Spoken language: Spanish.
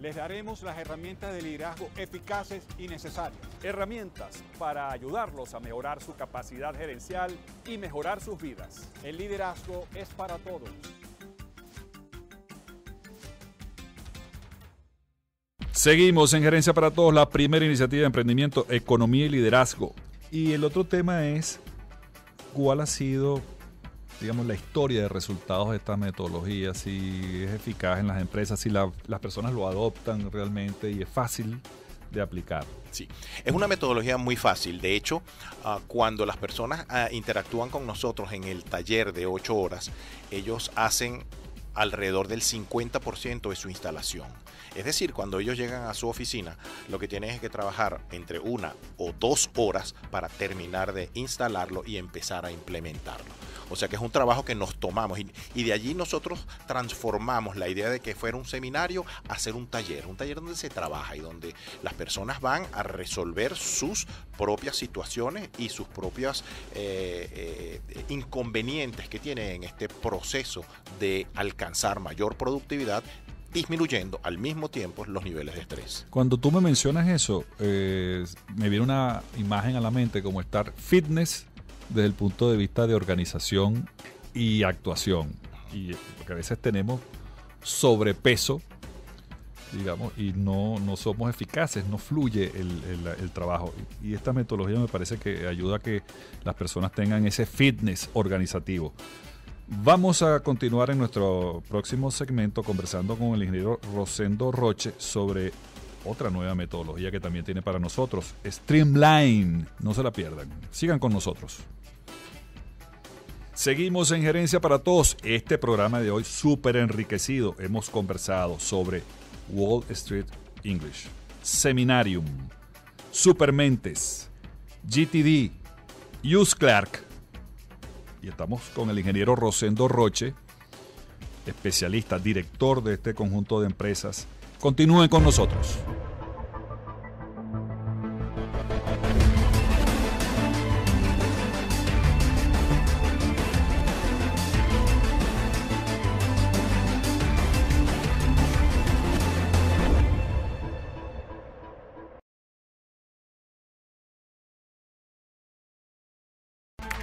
les daremos las herramientas de liderazgo eficaces y necesarias. Herramientas para ayudarlos a mejorar su capacidad gerencial y mejorar sus vidas. El liderazgo es para todos. Seguimos en Gerencia para Todos, la primera iniciativa de emprendimiento, economía y liderazgo. Y el otro tema es cuál ha sido, digamos, la historia de resultados de esta metodología, si es eficaz en las empresas, si la- las personas lo adoptan realmente y es fácil de aplicar. Sí, es una metodología muy fácil. De hecho, ah, cuando las personas ah, interactúan con nosotros en el taller de 8 horas, ellos hacen alrededor del 50% de su instalación. Es decir, cuando ellos llegan a su oficina, lo que tienen es que trabajar entre una o dos horas para terminar de instalarlo y empezar a implementarlo. O sea que es un trabajo que nos tomamos y, de allí nosotros transformamos la idea de que fuera un seminario a ser un taller, un taller donde se trabaja y donde las personas van a resolver sus propias situaciones y sus propios eh, eh, inconvenientes que tienen en este proceso de alcanzar mayor productividad disminuyendo al mismo tiempo los niveles de estrés. Cuando tú me mencionas eso, eh, me viene una imagen a la mente como estar fitness desde el punto de vista de organización y actuación. Y porque a veces tenemos sobrepeso, digamos, y no, no somos eficaces, no fluye el, el- el trabajo. Y esta metodología me parece que ayuda a que las personas tengan ese fitness organizativo. Vamos a continuar en nuestro próximo segmento conversando con el ingeniero Rosendo Roche sobre otra nueva metodología que también tiene para nosotros, Streamline. No se la pierdan. Sigan con nosotros. Seguimos en Gerencia para Todos. Este programa de hoy súper enriquecido. Hemos conversado sobre Wall Street English, Seminarium, Supermentes, GTD, Use Clark. Y estamos con el ingeniero Rosendo Roche, especialista, director de este conjunto de empresas. Continúen con nosotros.